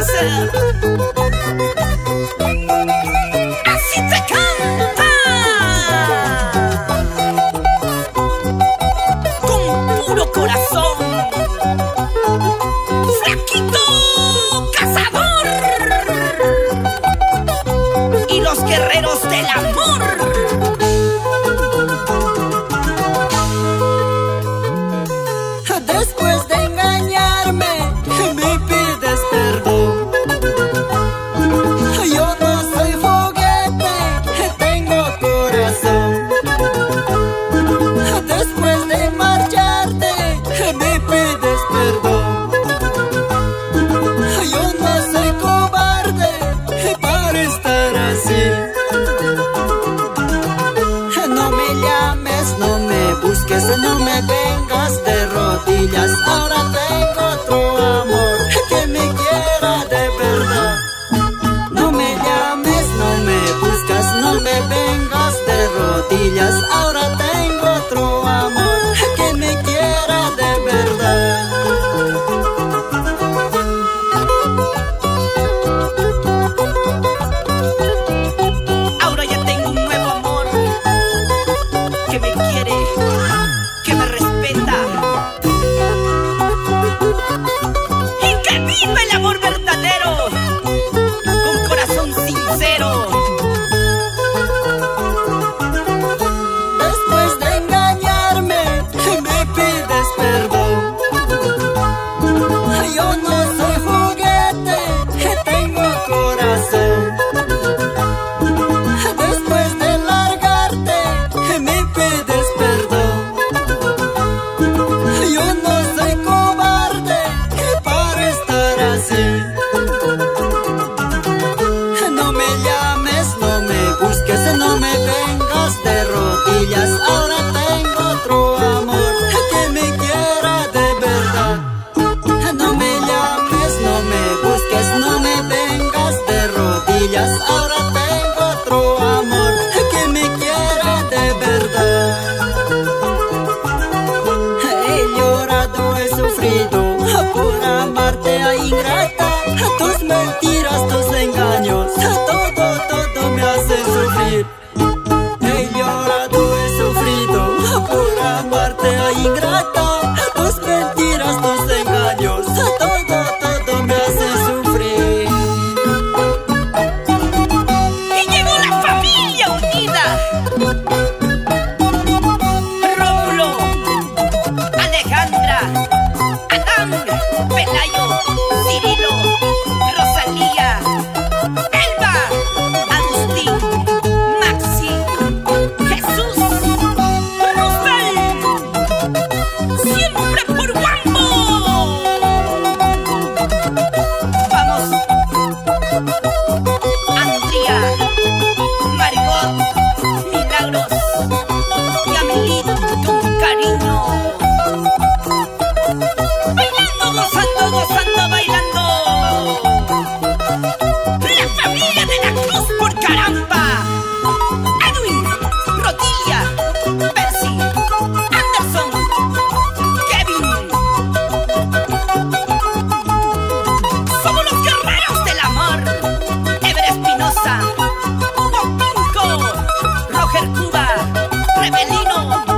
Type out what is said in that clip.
Así te canta. Con puro corazón. Flaquito cazador. Y los guerreros del amor. Rodillas. Ahora tengo otro amor que me quiera de verdad. No me llames, no me buscas, no me vengas de rodillas. Ahora tengo otro amor que me quiera de verdad. Ahora ya tengo un nuevo amor que me quiere, que me respeta No me llames, no me busques, no me vengas de rodillas. Ahora tengo otro amor que me quiera de verdad. No me llames, no me busques, no me vengas de rodillas. Ahora tengo otro amor que me quiera de verdad. He llorado, he sufrido por amarte a. Tus mentiras, Femenino.